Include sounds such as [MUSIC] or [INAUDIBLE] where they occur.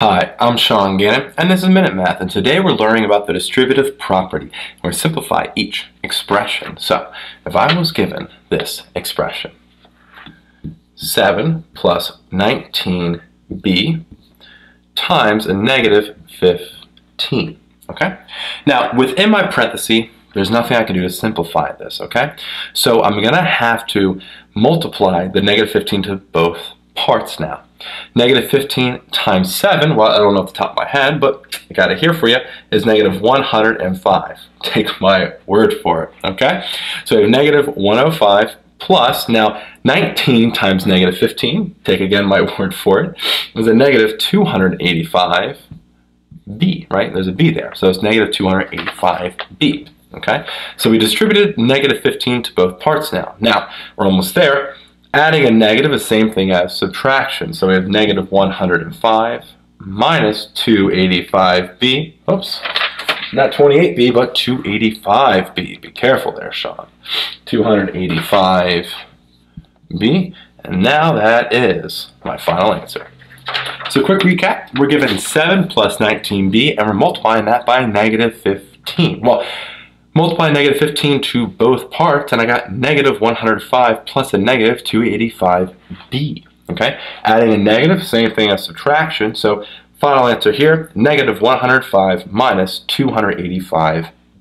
Hi, I'm Sean Gannon, and this is Minute Math, and today we're learning about the distributive property. We're simplify each expression. So, if I was given this expression, 7 plus 19b times a negative 15, okay? Now, within my parenthesis, there's nothing I can do to simplify this, okay? So I'm going to have to multiply the negative 15 to both parts now. Negative 15 times 7, well, I don't know off the top of my head, but I got it here for you, is negative 105. [LAUGHS] Take my word for it, okay? So we have negative 105 plus, now 19 times negative 15, take again my [LAUGHS] word for it, is a negative 285b, right? There's a b there, so it's negative 285b, okay? So we distributed negative 15 to both parts now. Now, we're almost there. Adding a negative is the same thing as subtraction. So we have negative 105 minus 285b. Oops. Not 28b, but 285b. Be careful there, Sean. 285b. And now that is my final answer. So quick recap. We're given 7 plus 19b, and we're multiplying that by negative 15. Well, Multiply negative 15 to both parts, and I got negative 105 plus a negative 285b. Okay, adding a negative, same thing as subtraction. So final answer here, negative 105 minus 285b.